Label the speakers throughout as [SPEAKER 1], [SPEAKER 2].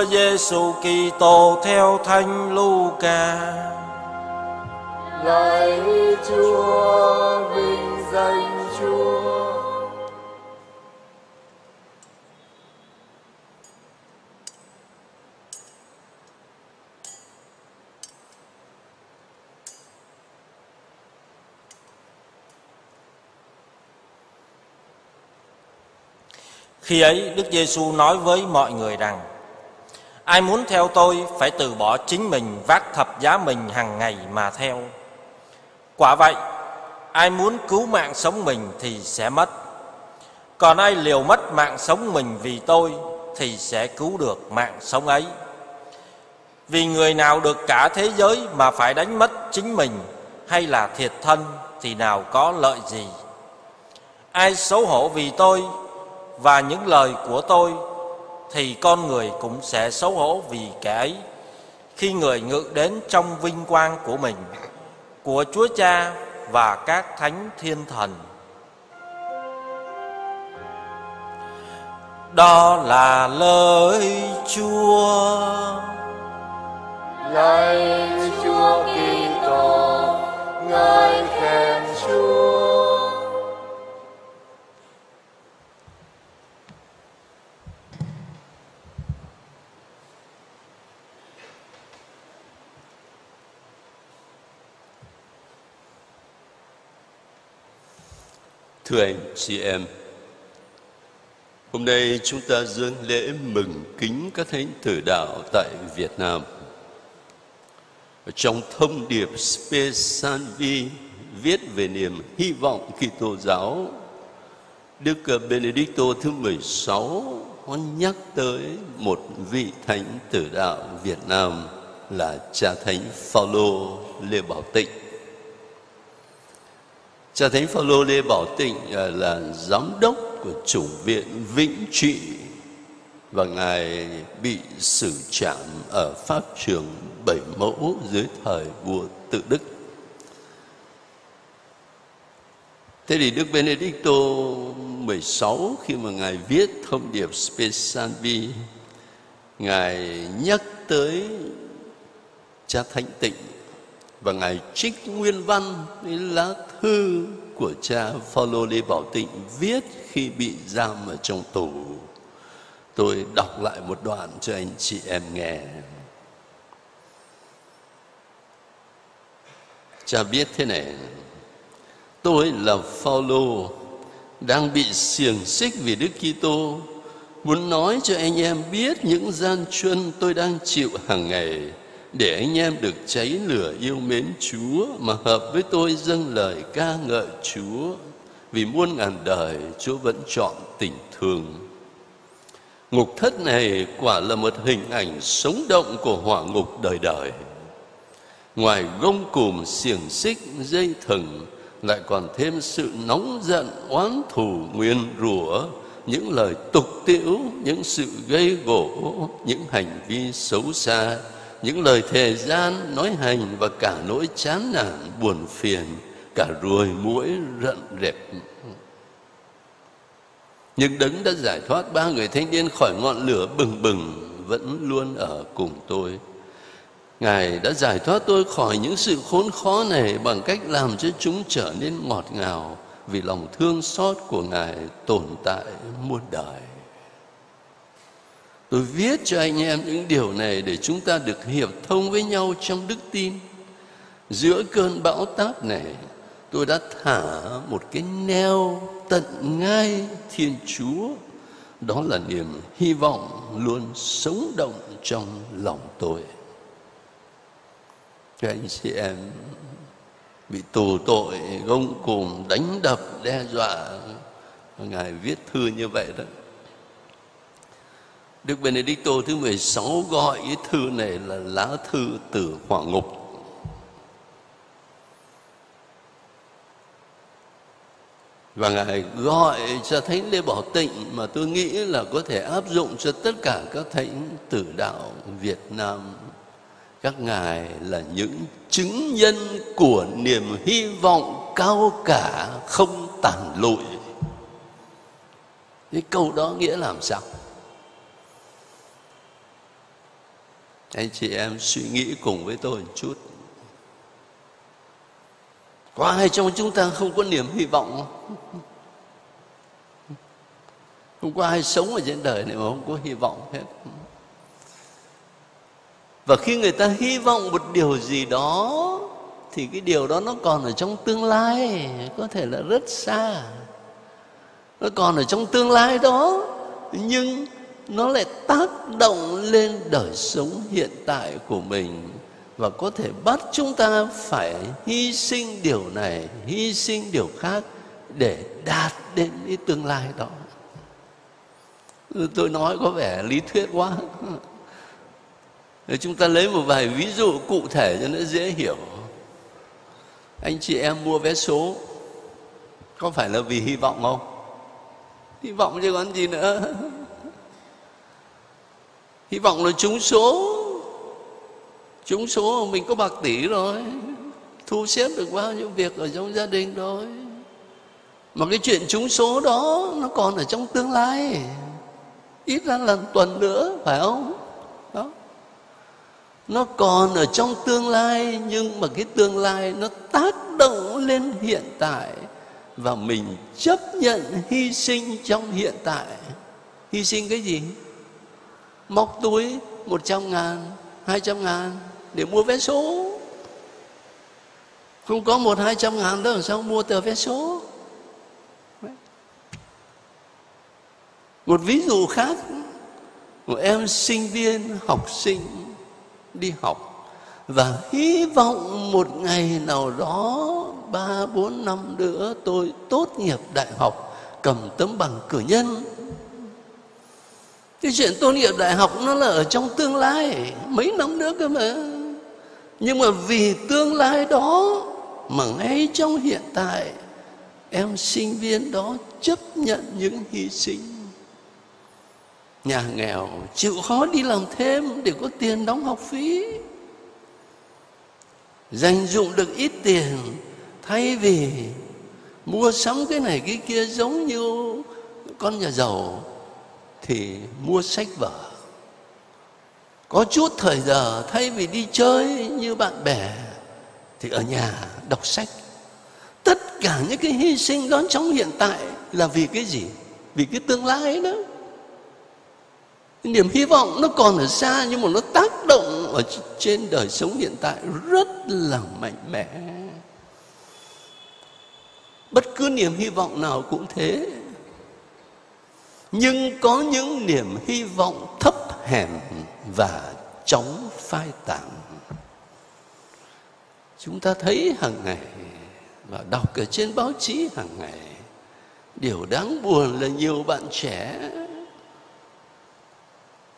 [SPEAKER 1] Chúa Giêsu Kitô theo Thánh Luca.
[SPEAKER 2] lạy chúa vinh danh chúa
[SPEAKER 1] Khi ấy Đức Giêsu nói với mọi người rằng: Ai muốn theo tôi phải từ bỏ chính mình vác thập giá mình hàng ngày mà theo. Quả vậy, ai muốn cứu mạng sống mình thì sẽ mất. Còn ai liều mất mạng sống mình vì tôi thì sẽ cứu được mạng sống ấy. Vì người nào được cả thế giới mà phải đánh mất chính mình hay là thiệt thân thì nào có lợi gì. Ai xấu hổ vì tôi và những lời của tôi thì con người cũng sẽ xấu hổ vì kẻ ấy khi người ngự đến trong vinh quang của mình, của Chúa Cha và các thánh thiên thần. Đó là lời Chúa.
[SPEAKER 2] lạy chúa kitô ngợi khen chúa
[SPEAKER 3] Thưa anh chị em, hôm nay chúng ta dâng lễ mừng kính các thánh tử đạo tại Việt Nam. Trong thông điệp Spe viết về niềm hy vọng Kitô giáo, Đức Benedicto thứ 16 có nhắc tới một vị thánh tử đạo Việt Nam là cha thánh Phaolô Lê Bảo Tịnh. Cha Thánh Phaolô Lê Bảo Tịnh ờ, là giám đốc của chủ viện Vĩnh Trị và ngài bị xử trảm ở pháp trường Bảy Mẫu dưới thời vua Tự Đức. Thế thì Đức Benedicto 16 khi mà ngài viết thông điệp Spe Salvi, ngài nhắc tới cha Thánh Tịnh và ngài trích nguyên văn lá thư của cha Phaolô Lê Bảo Tịnh viết khi bị giam ở trong tù. Tôi đọc lại một đoạn cho anh chị em nghe. Cha viết thế này: Tôi là Phaolô, đang bị xiềng xích vì Đức Kitô muốn nói cho anh em biết những gian truân tôi đang chịu hàng ngày để anh em được cháy lửa yêu mến Chúa mà hợp với tôi dâng lời ca ngợi Chúa vì muôn ngàn đời Chúa vẫn chọn tình thương. Ngục thất này quả là một hình ảnh sống động của hỏa ngục đời đời. Ngoài gông cùm xiềng xích dây thừng lại còn thêm sự nóng giận oán thù nguyên rủa những lời tục tiễu những sự gây gỗ, những hành vi xấu xa những lời thề gian, nói hành và cả nỗi chán nản, buồn phiền, cả ruồi muỗi rận rệp. Nhưng đấng đã giải thoát ba người thanh niên khỏi ngọn lửa bừng bừng vẫn luôn ở cùng tôi. Ngài đã giải thoát tôi khỏi những sự khốn khó này bằng cách làm cho chúng trở nên ngọt ngào vì lòng thương xót của ngài tồn tại muôn đời. Tôi viết cho anh em những điều này để chúng ta được hiệp thông với nhau trong đức tin. Giữa cơn bão táp này, tôi đã thả một cái neo tận ngay Thiên Chúa. Đó là niềm hy vọng luôn sống động trong lòng tôi. Các anh chị em bị tù tội, gông cùm, đánh đập, đe dọa. Ngài viết thư như vậy đó. Đức Benedicto thứ 16 gọi cái thư này là lá thư từ hỏa ngục. và ngài gọi cho thánh lê bảo tịnh mà tôi nghĩ là có thể áp dụng cho tất cả các thánh tử đạo việt nam. Các ngài là những chứng nhân của niềm hy vọng cao cả không tàn lụi. Cái câu đó nghĩa làm sao? Anh chị em suy nghĩ cùng với tôi một chút. Có ai trong chúng ta không có niềm hy vọng không? Không có ai sống ở trên đời này mà không có hy vọng hết. Và khi người ta hy vọng một điều gì đó, thì cái điều đó nó còn ở trong tương lai, có thể là rất xa. Nó còn ở trong tương lai đó. Nhưng nó lại tác động lên đời sống hiện tại của mình. Và có thể bắt chúng ta phải hy sinh điều này, hy sinh điều khác để đạt đến cái tương lai đó. Ừ, tôi nói có vẻ lý thuyết quá. Chúng ta lấy một vài ví dụ cụ thể cho nó dễ hiểu. Anh chị em mua vé số, có phải là vì hy vọng không? Hy vọng chứ còn gì nữa hy vọng là trúng số. Trúng số mình có bạc tỷ rồi. Thu xếp được bao nhiêu việc ở trong gia đình rồi. Mà cái chuyện trúng số đó, nó còn ở trong tương lai. Ít ra là tuần nữa, phải không? Đó. Nó còn ở trong tương lai, nhưng mà cái tương lai nó tác động lên hiện tại. Và mình chấp nhận hy sinh trong hiện tại. Hy sinh cái gì? Móc túi một trăm ngàn, hai trăm ngàn để mua vé số. Không có một hai trăm ngàn đâu sao mua tờ vé số? Một ví dụ khác, một em sinh viên, học sinh đi học và hy vọng một ngày nào đó, ba, bốn năm nữa tôi tốt nghiệp đại học, cầm tấm bằng cử nhân cái chuyện tốt nghiệp đại học nó là ở trong tương lai, mấy năm nữa cơ mà. Nhưng mà vì tương lai đó mà ngay trong hiện tại, em sinh viên đó chấp nhận những hy sinh. Nhà nghèo chịu khó đi làm thêm để có tiền đóng học phí. Dành dụng được ít tiền thay vì mua sắm cái này cái kia giống như con nhà giàu thì mua sách vở. Có chút thời giờ thay vì đi chơi như bạn bè thì ở nhà đọc sách. Tất cả những cái hy sinh đó trong hiện tại là vì cái gì? Vì cái tương lai đó. Niềm hy vọng nó còn ở xa nhưng mà nó tác động ở trên đời sống hiện tại rất là mạnh mẽ. Bất cứ niềm hy vọng nào cũng thế nhưng có những niềm hy vọng thấp hèn và chóng phai tàn. Chúng ta thấy hàng ngày và đọc ở trên báo chí hàng ngày, điều đáng buồn là nhiều bạn trẻ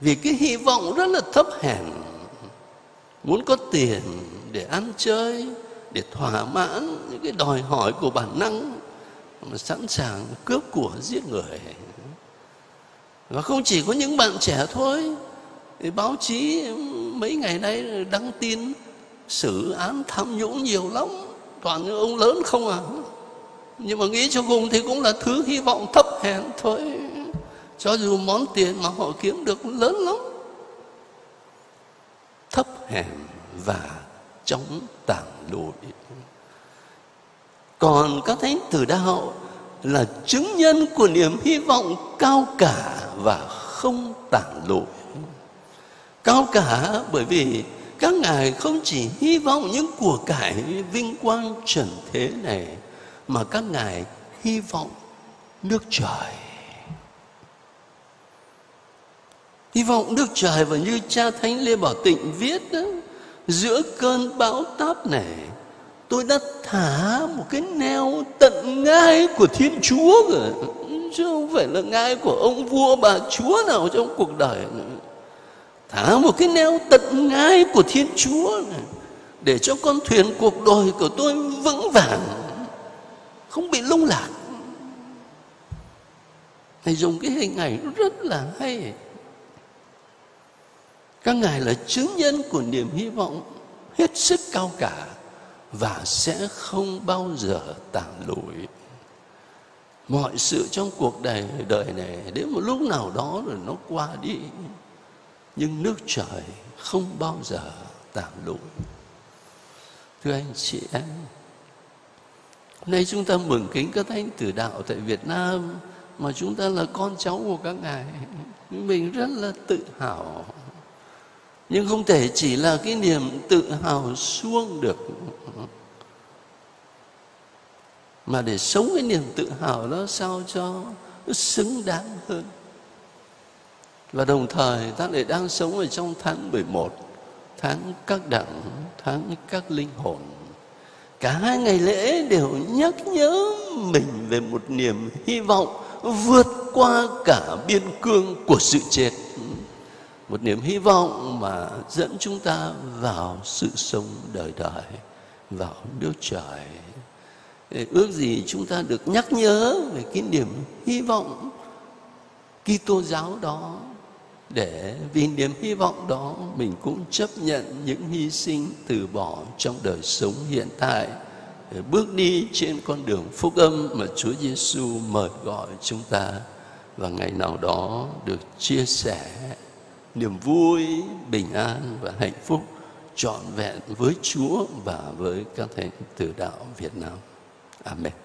[SPEAKER 3] vì cái hy vọng rất là thấp hèn, muốn có tiền để ăn chơi, để thỏa mãn những cái đòi hỏi của bản năng mà sẵn sàng cướp của giết người và không chỉ có những bạn trẻ thôi, thì báo chí mấy ngày nay đăng tin xử án tham nhũng nhiều lắm. Toàn những ông lớn không à. Nhưng mà nghĩ cho cùng thì cũng là thứ hy vọng thấp hèn thôi. Cho dù món tiền mà họ kiếm được lớn lắm. Thấp hèn và chống tàn lụi. Còn các thánh tử đạo là chứng nhân của niềm hy vọng cao cả và không tản lụi. Cao cả bởi vì các ngài không chỉ hy vọng những của cải vinh quang trần thế này, mà các ngài hy vọng nước trời. Hy vọng nước trời và như cha thánh lê bảo tịnh viết đó, giữa cơn bão táp này, tôi đã thả một cái neo tận ngai của thiên chúa rồi chứ không phải là ngai của ông vua bà chúa nào trong cuộc đời nữa thả một cái neo tận ngai của thiên chúa này, để cho con thuyền cuộc đời của tôi vững vàng không bị lung lạc Thầy dùng cái hình ảnh rất là hay. Các ngài là chứng nhân của niềm hy vọng hết sức cao cả và sẽ không bao giờ tàn lụi. Mọi sự trong cuộc đời đời này đến một lúc nào đó rồi nó qua đi. Nhưng nước trời không bao giờ tạm lụi. Thưa anh chị em, hôm nay chúng ta mừng kính các thánh tử đạo tại Việt Nam mà chúng ta là con cháu của các ngài. Mình rất là tự hào nhưng không thể chỉ là cái niềm tự hào suông được mà để sống cái niềm tự hào đó sao cho nó xứng đáng hơn? Và đồng thời, ta lại đang sống ở trong tháng 11 tháng các đẳng, tháng các linh hồn. Cả hai ngày lễ đều nhắc nhớ mình về một niềm hy vọng vượt qua cả biên cương của sự chết. Một niềm hy vọng mà dẫn chúng ta vào sự sống đời đời, vào nước trời ước gì chúng ta được nhắc nhớ về cái niềm hy vọng Kitô giáo đó. Để vì niềm hy vọng đó mình cũng chấp nhận những hy sinh từ bỏ trong đời sống hiện tại. Để bước đi trên con đường phúc âm mà Chúa Giêsu mời gọi chúng ta. Và ngày nào đó được chia sẻ niềm vui, bình an và hạnh phúc trọn vẹn với Chúa và với các thánh tử đạo Việt Nam. Amen.